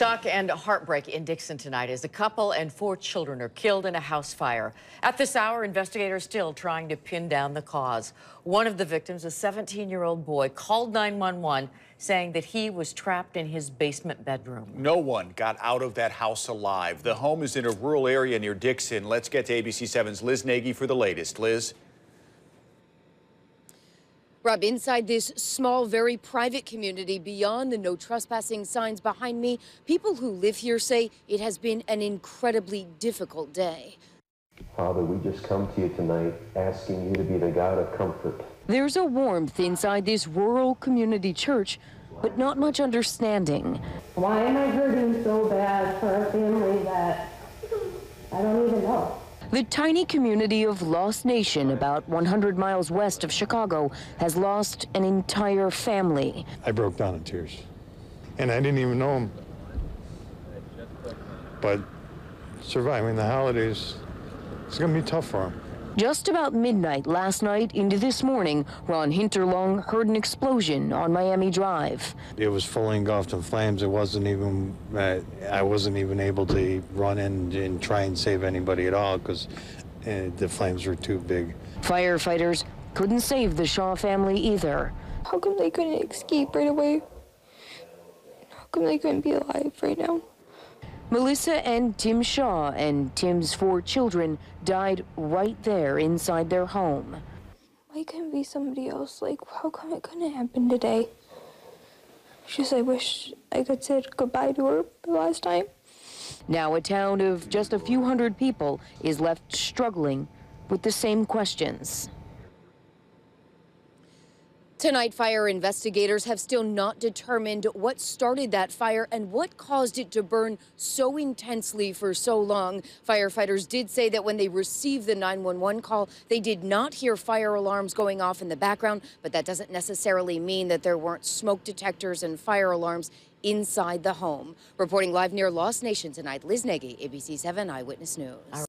Shock and heartbreak in Dixon tonight as a couple and four children are killed in a house fire. At this hour, investigators still trying to pin down the cause. One of the victims, a 17-year-old boy, called 911 saying that he was trapped in his basement bedroom. No one got out of that house alive. The home is in a rural area near Dixon. Let's get to ABC 7's Liz Nagy for the latest. Liz? Rob, inside this small, very private community, beyond the no trespassing signs behind me, people who live here say it has been an incredibly difficult day. Father, we just come to you tonight asking you to be the God of comfort. There's a warmth inside this rural community church, but not much understanding. Why am I hurting so bad for a family that I don't even know? The tiny community of Lost Nation, about 100 miles west of Chicago, has lost an entire family. I broke down in tears. And I didn't even know him. But surviving the holidays, it's going to be tough for him. Just about midnight last night into this morning, Ron Hinterlong heard an explosion on Miami Drive. It was fully engulfed in flames. It wasn't even, uh, I wasn't even able to run in and try and save anybody at all because uh, the flames were too big. Firefighters couldn't save the Shaw family either. How come they couldn't escape right away? How come they couldn't be alive right now? Melissa and Tim Shaw and Tim's four children died right there inside their home. Why couldn't it be somebody else? Like, how come it couldn't happen today? Just, I wish I could say goodbye to her the last time. Now, a town of just a few hundred people is left struggling with the same questions. Tonight, fire investigators have still not determined what started that fire and what caused it to burn so intensely for so long. Firefighters did say that when they received the 911 call, they did not hear fire alarms going off in the background, but that doesn't necessarily mean that there weren't smoke detectors and fire alarms inside the home. Reporting live near Lost Nation tonight, Liz Nagy, ABC 7 Eyewitness News.